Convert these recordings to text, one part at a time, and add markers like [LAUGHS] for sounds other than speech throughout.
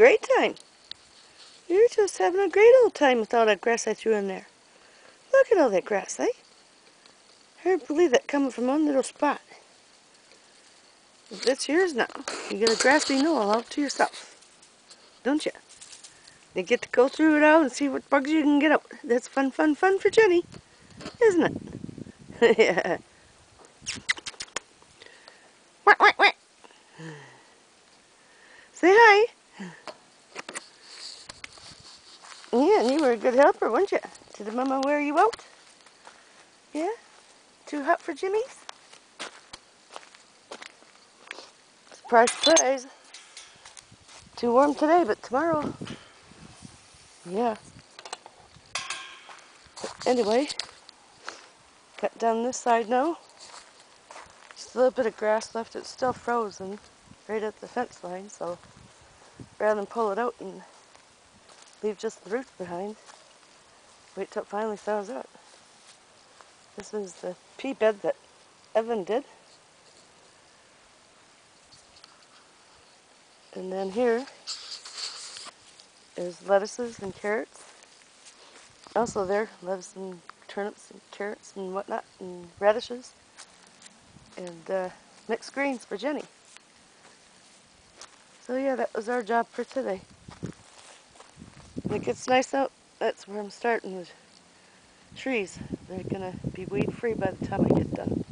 great time. You're just having a great old time with all that grass I threw in there. Look at all that grass, eh? Hard to believe that coming from one little spot. That's yours now. You get a grassy knoll all to yourself. Don't you? You get to go through it all and see what bugs you can get out. That's fun, fun, fun for Jenny. Isn't it? [LAUGHS] yeah. Yeah, and you were a good helper, weren't you? Did the mama wear you out? Yeah? Too hot for Jimmy's? Surprise, surprise. Too warm today, but tomorrow. Yeah. But anyway, cut down this side now. Just a little bit of grass left. It's still frozen right at the fence line, so rather than pull it out and leave just the roots behind, wait till it finally thaws out. This is the pea bed that Evan did. And then here is lettuces and carrots. Also there, lettuce and turnips and carrots and whatnot, and radishes. And uh, mixed greens for Jenny. So yeah, that was our job for today. It gets nice out, that's where I'm starting with trees. They're gonna be weed free by the time I get done.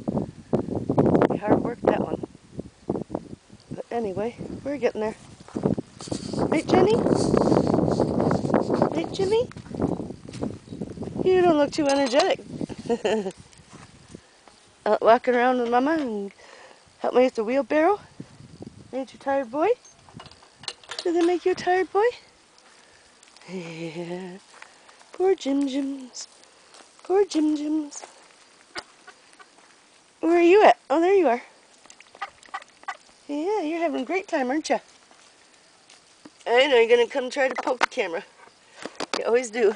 Be hard work that one. But anyway, we're getting there. Right, Jenny? Right, Jimmy? You don't look too energetic. [LAUGHS] Out walking around with Mama and help me with the wheelbarrow. Made you tired boy? Did they make you a tired boy? Poor Jim Jims. Poor Jim Jims. Where are you at? Oh, there you are. Yeah, you're having a great time, aren't you? I know you're going to come try to poke the camera. You always do.